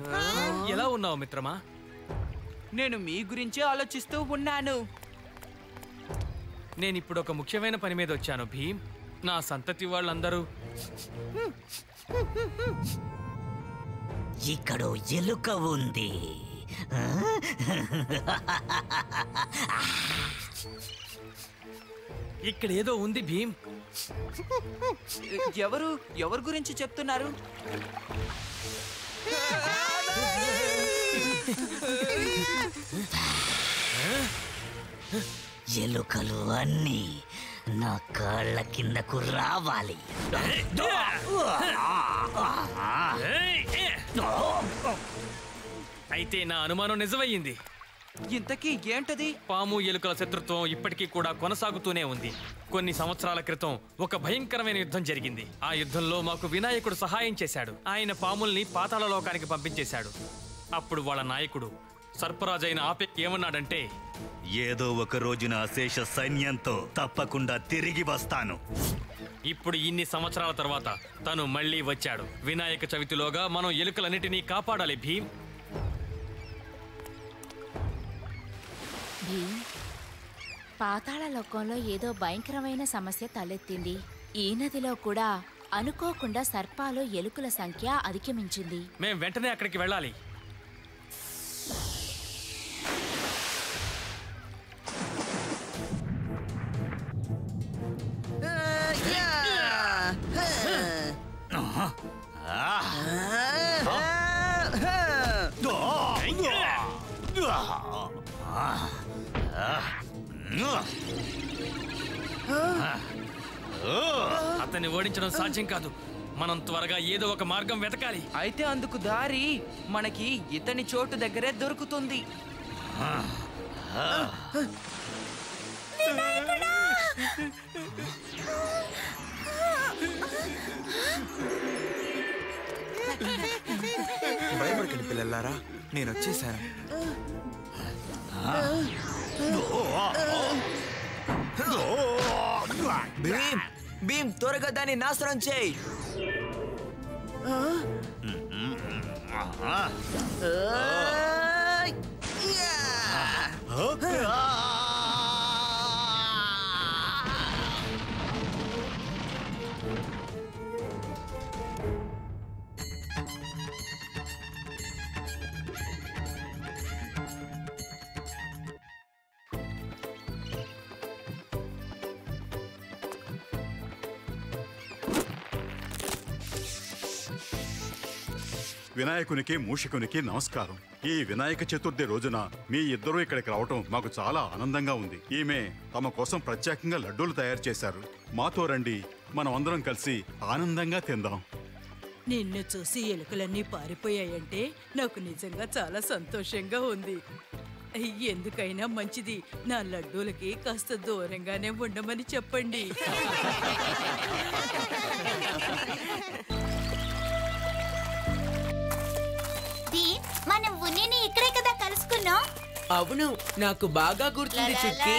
భీమ్ ఎలా ఉన్నావు మిత్రమా? నేను మీ గురించే ఆలోచిస్తూ ఉన్నాను. నేను ఇప్పుడు ఒక ముఖ్యమైన పని మీద వచ్చాను భీమ్. నా సంతతి వాళ్ళందరూ. ఇక్కడ ఎలుక ఉంది? ఇక్కడ ఏదో ఉంది భీమ్. ఎవరు ఎవరి గురించి చెప్తున్నారు? ఎలుకలు అన్నీ నా కాళ్ళ కిందకు రావాలి. అయితే నా అనుమానం నిజమయ్యింది. ఇంతకీ ఏంటది? పాము ఎలుకల శత్రుత్వం ఇప్పటికీ కూడా కొనసాగుతూనే ఉంది. కొన్ని సంవత్సరాల క్రితం ఒక భయంకరమైన యుద్ధం జరిగింది. ఆ యుద్ధంలో మాకు వినాయకుడు సహాయం చేశాడు. ఆయన పాముల్ని పాతాళ లోకానికి పంపించేశాడు. అప్పుడు వాళ్ళ నాయకుడు సర్పరాజైన ఆపెక్ ఏమన్నాడంటే ఏదో ఒక రోజున అశేష సైన్యంతో తప్పకుండా తిరిగి వస్తాను. ఇప్పుడు ఇన్ని సంవత్సరాల తర్వాత తను మళ్ళీ వచ్చాడు. వినాయక చవితిలోగా మనం ఎలుకలన్నిటినీ కాపాడాలి భీమ్. పాతాళ లోకంలో ఏదో భయంకరమైన సమస్య తలెత్తింది. ఈ నదిలో కూడా అనుకోకుండా సర్పాలు ఎలుకల సంఖ్య అధిగమించింది మేం వెంటనే అక్కడికి వెళ్ళాలి. ఓడించడం సాధ్యం కాదు మనం త్వరగా ఏదో ఒక మార్గం వెతకాలి అయితే అందుకు దారి మనకి ఇతని చోటు దగ్గరే దొరుకుతుంది భయపడకండి పిల్లలారా నేను వచ్చేసాను భీమ్ భీమ్ త్వరగా దాన్ని నాశనం చేయి. వినాయకునికి మూషికునికి నమస్కారం. ఈ వినాయక చతుర్థి రోజున మీ ఇద్దరూ ఇక్కడికి రావటం మాకు చాలా ఆనందంగా ఉంది. ఈమె తమ కోసం ప్రత్యేకంగా లడ్డూలు తయారు చేశారు. మాతో రండి మనం అందరం కలిసి ఆనందంగా తిందాం. నిన్ను చూసి ఎలుకలన్నీ పారిపోయాయంటే నాకు నిజంగా చాలా సంతోషంగా ఉంది. ఎందుకైనా మంచిది నా లడ్డూలకి కాస్త దూరంగానే ఉండమని చెప్పండి. మనం ఉన్నిని ఇక్కడే కదా కలుసుకున్నాం. అవును నాకు బాగా గుర్తుంది చుక్కి!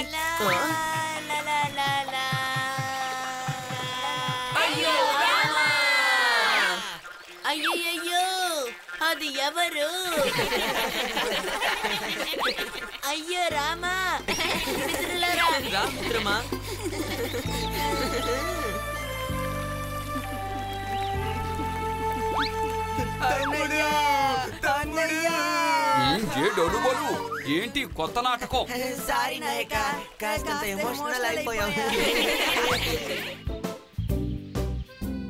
అయ్యయ్యో! అది ఎవరు? అయ్యో రామా. మిత్రులారా మిత్రమా. ఏంటి కొత్త నాటకం? సారీ నాయక. కాస్తంత ఎమోషనల్ అయిపోయాం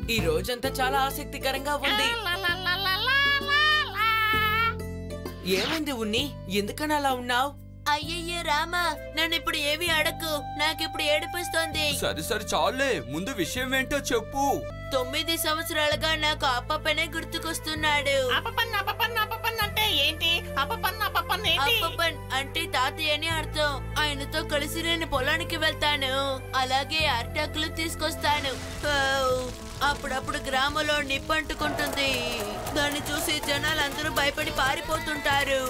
ఈ రోజంతా చాలా ఆసక్తికరంగా ఉంది. ఏమైంది ఉన్ని? ఎందుకని అలా ఉన్నావు? అయ్యయ్యో రామా. నన్ను ఇప్పుడు ఏవి అడగు నాకిప్పుడు ఏడిపిస్తోంది. సరే సరే చాలే ముందు విషయం ఏంటో చెప్పు. తొమ్మిది సంవత్సరాలుగా నాకు అప్పప్పనే గుర్తుకొస్తున్నాడు. అపపన్న అపపన్న అపపన్న అంటే ఏంటి? అపపన్న అపపన్న ఏంటి? అప్పప్పన్ అంటే తాతయ్య అని అర్థం. ఆయనతో కలిసి నేను పొలానికి వెళ్తాను. అలాగే అరిటాకులు తీసుకొస్తాను. అప్పుడప్పుడు గ్రామంలో నిప్పంటుకుంటుంది. దాన్ని చూసి జనాలందరూ భయపడి పారిపోతుంటారు.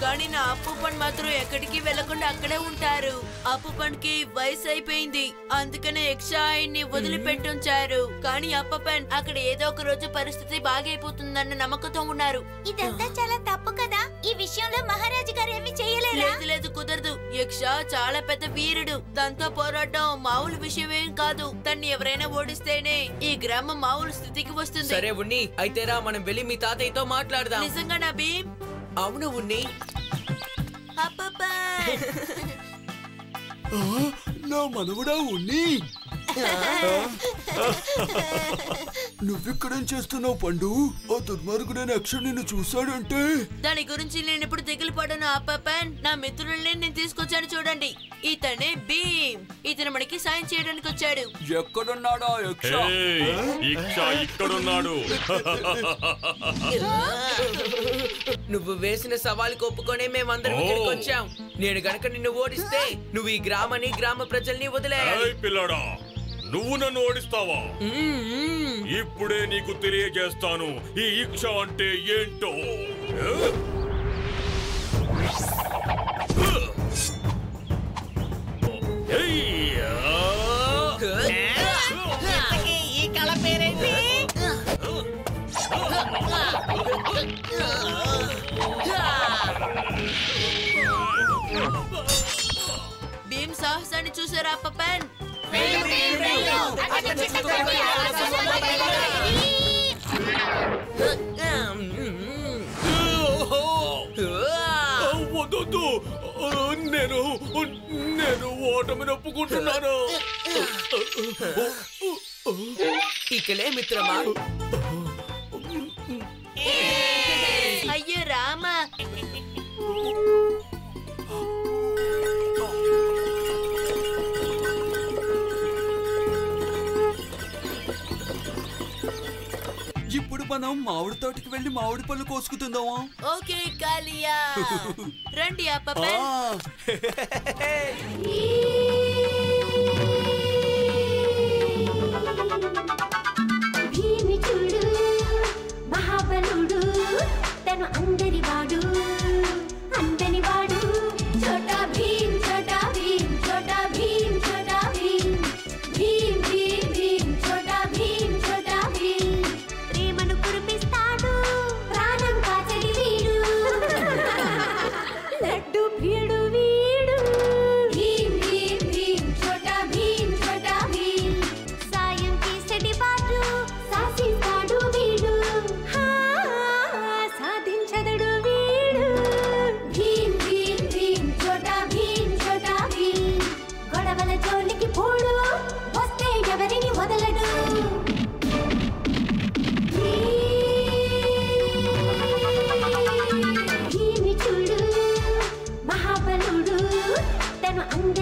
కానీ నా అప్పు పని మాత్రం ఎక్కడికి వెళ్ళకుండా అక్కడే ఉంటారు. అప్పు పనికి వయసు అయిపోయింది. అందుకనే యక్ష ఆయన్ని వదిలిపెట్టుంచారు. కానీ అప్పపన్ అక్కడ ఏదో ఒక రోజు పరిస్థితి బాగైపోతుందన్న నమ్మకంతో ఉన్నారు. ఇదంతా చాలా తప్పు కదా? ఈ విషయంలో మహారాజు గారు ఏమి చేయలేరా? లేదు లేదు కుదరదు. యక్ష చాలా పెద్ద వీరుడు. దాంతో పోరాటం మామూలు విషయమేం కాదు. తన్ని ఎవరైనా ఓడిస్తేనే ఈ గ్రామం మామూలు స్థితికి వస్తుంది. సరే ఉన్ని. అయితే రా మనం వెళ్ళి మీ తాతయ్యతో మాట్లాడదాం. నిజంగా నా భీమ్? అవును ఉన్ని. నా మనవడా ఉన్ని. నువ్విక్కడేం చేస్తున్నావు పండు? ఆ దుర్మార్గుడైన అక్షర్ నిన్ను చూశాడంటే? దాని గురించి నేను ఇప్పుడు దిగులు పడను అప్పపన్ నా? మిత్రుల్ని నేను తీసుకొచ్చాను చూడండి. ఇతనే భీమ్. ఇతను మనకి సాయం చేయడానికి వచ్చాడు. ఎక్కడున్నాడా ఇక్కడున్నాడు. నువ్వు వేసిన సవాలుకి ఒప్పుకొనే మేమందరం. ఇక్కడికి వచ్చాం. నేను గనక నిన్ను ఓడిస్తే నువ్వు ఈ గ్రామాన్ని గ్రామ ప్రజల్ని ఏయ్ పిల్లడా నువ్వు నన్ను ఓడిస్తావా? ఇప్పుడే నీకు తెలియజేస్తాను. ఈ ఇక్ష అంటే ఏంటో? ఈ కళ పేరేంటి? భీమ్ సాహసాన్ని చూసారా అప్పపన్ వద్దొద్దు. నేను నేను ఓటమిని ఒప్పుకుంటున్నాను ఇకలే మిత్రమా? ఇప్పుడు మనం మామిడి తోటకి వెళ్ళి మామిడి పళ్ళు కోసుకుతుందామా? ఓకే కాలియా. రండి భీమి చూడు మహాబలుడు తను అందరి I'm